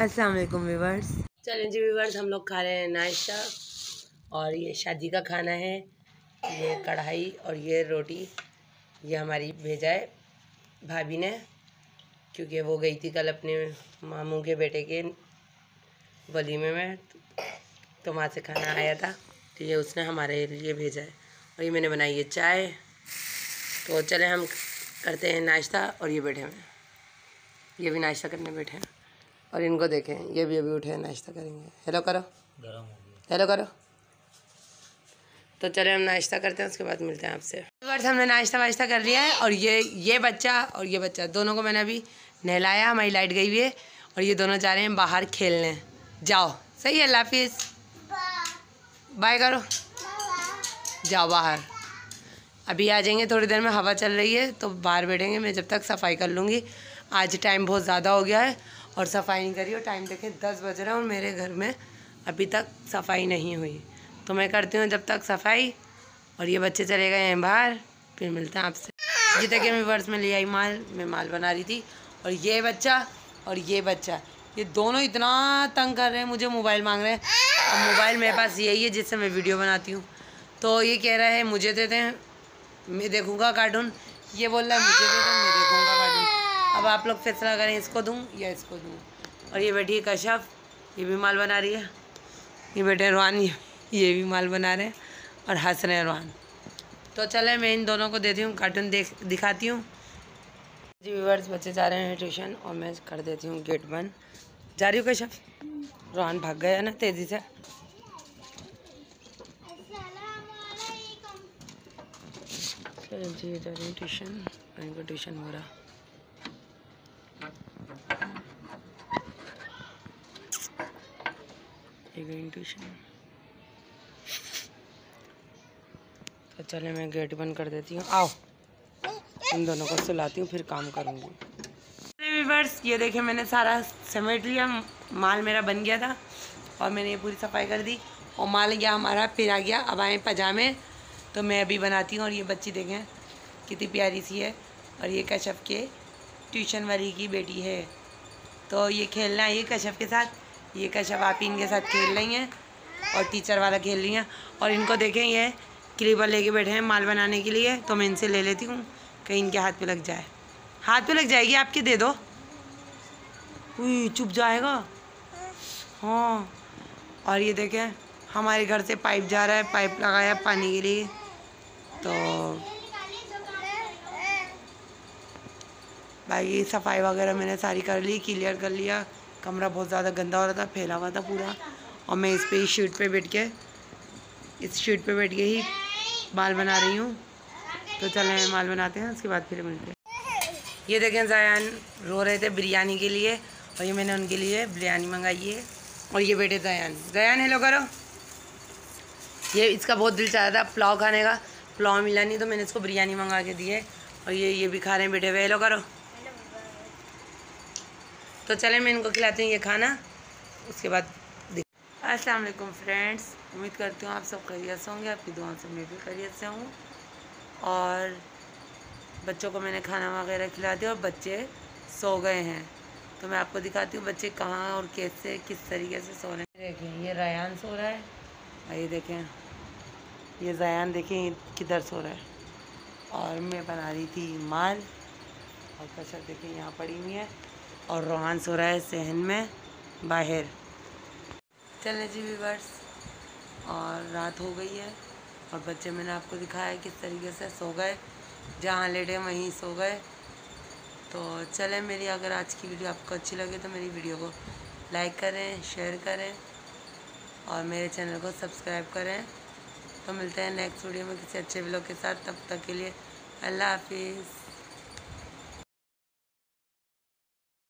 अस्सलाम वालेकुम व्यूवर्स। चलें जी व्यूवर्स, हम लोग खा रहे हैं नाश्ता और ये शादी का खाना है, ये कढ़ाई और ये रोटी, ये हमारी भेजा है भाभी ने, क्योंकि वो गई थी कल अपने मामू के बेटे के वलीमे में तो वहाँ से खाना आया था तो ये उसने हमारे लिए भेजा है। और ये मैंने बनाई है चाय। तो चले हम करते हैं नाश्ता और ये बैठे हैं। ये भी नाश्ता करने बैठे हैं। और इनको देखें ये भी अभी उठे नाश्ता करेंगे। हेलो करो। हेलो करो। तो चले हम नाश्ता करते हैं उसके बाद मिलते हैं आपसे। वर्ष हमने नाश्ता वाश्ता कर लिया है और ये ये बच्चा और ये बच्चा दोनों को मैंने अभी नहलाया हमारी लाइट गई हुई है और ये दोनों जा रहे हैं बाहर खेलने। जाओ। सही है हाफिज़। बाय करो। जाओ बाहर। अभी आ जाएँगे थोड़ी देर में हवा चल रही है तो बाहर बैठेंगे मैं जब तक सफ़ाई कर लूँगी। आज टाइम बहुत ज़्यादा हो गया है और सफ़ाई नहीं करी और टाइम देखें दस बज रहा है और मेरे घर में अभी तक सफ़ाई नहीं हुई। तो मैं करती हूँ जब तक सफ़ाई और ये बच्चे चले गए हैं बाहर, फिर मिलते हैं आपसे। जितने कि मैं वर्ष में ले आई माल, मैं माल बना रही थी और ये बच्चा और ये बच्चा। ये दोनों इतना तंग कर रहे हैं, मुझे मोबाइल मांग रहे हैं। और मोबाइल मेरे पास यही है जिससे मैं वीडियो बनाती हूँ। तो ये कह रहा है मुझे देते हैं मैं देखूँगा कार्टून। ये बोल रहा है मुझे देते दो, मैं देखूँगा कार्टून। अब आप लोग फैसला करें, इसको दूँ या इसको दूँ? और ये बैठी है ये भी माल बना रही है। ये बैठे रोहान, ये भी माल बना रहे हैं और हंस रहे हैं रोहान। तो चले, मैं इन दोनों को देती हूँ, कार्टून देख, दिखाती हूँ। जी व्यूवर्स बच्चे जा रहे हैं ट्यूशन और मैं कर देती हूँ गेट बंद। जा रही हूँ कशफ रोहान भाग गया ना तेज़ी से। जी ट्यूशन। इनको ट्यूशन हो रहा तो चले, मैं गेट बंद कर देती हूँ। आओ। इन दोनों को सुलाती हूँ, फिर काम करूँगी। वीवर्स ये देखे, मैंने सारा समेट लिया। माल मेरा बन गया था और मैंने ये पूरी सफ़ाई कर दी। और माल गया हमारा, फिर आ गया। अब आए पजामे। तो मैं अभी बनाती हूँ और ये बच्ची देखें, कितनी प्यारी सी है। और ये कशफ के ट्यूशन वाली की बेटी है। तो ये खेलना है, ये कश्यप के साथ, ये कश्यप आप इनके साथ खेल रही हैं और टीचर वाला खेल रही हैं। और इनको देखें, ये क्लीपर लेके बैठे हैं माल बनाने के लिए तो मैं इनसे ले लेती हूँ, कहीं इनके हाथ पे लग जाए। हाथ पे लग जाएगी, आपके दे दो। चुप जाएगा। हाँ। और ये देखें, हमारे घर से पाइप जा रहा है, पाइप लगाया पानी के लिए। तो भाई सफ़ाई वगैरह मैंने सारी कर ली क्लियर कर लिया। कमरा बहुत ज़्यादा गंदा हो रहा था, फैला हुआ था पूरा। और मैं इस पर इस शीट पे बैठ के, इस शीट पे बैठ के ही बाल बना रही हूँ। तो चले माल बनाते हैं, उसके बाद फिर मिलते हैं। ये देखें, जयान रो रहे थे बिरयानी के लिए, और ये मैंने उनके लिए बिरयानी मंगाई है। और ये बेटे जयान। जयान हेलो करो। ये इसका बहुत दिल चाह रहा था, पुलाव खाने का। पुलाव मिला नहीं तो मैंने इसको बिरयानी मंगा के दी है। और ये ये भी खा रहे हैं बेटे हुए। हेलो करो। तो चले, मैं इनको खिलाती हूँ, ये खाना। उसके बाद अस्सलाम वालेकुम फ्रेंड्स, उम्मीद करती हूँ आप सब खैरियत से होंगे, आपकी दुआ से मैं भी खैरियत से हूँ। और बच्चों को मैंने खाना वगैरह खिला दिया और बच्चे सो गए हैं। तो मैं आपको दिखाती हूँ बच्चे कहाँ और कैसे, किस तरीके से सो रहे हैं। देखें, ये रयान सो रहा है। और ये देखें, ये जयान देखें किधर सो रहा है। और मैं बना रही थी माल। और कसर देखें, यहाँ पड़ी हुई है। और रोहान सो रहा है सहन में, बाहर। चले जी वीवर्स और रात हो गई है, और बच्चे मैंने आपको दिखाया किस तरीके से सो गए। जहाँ लेटे वहीं सो गए। तो चले मेरी, अगर आज की वीडियो आपको अच्छी लगे तो मेरी वीडियो को लाइक करें शेयर करें, और मेरे चैनल को सब्सक्राइब करें। तो मिलते हैं नेक्स्ट वीडियो में किसी अच्छे ब्लॉग के साथ। तब तक के लिए अल्लाह हाफिज़।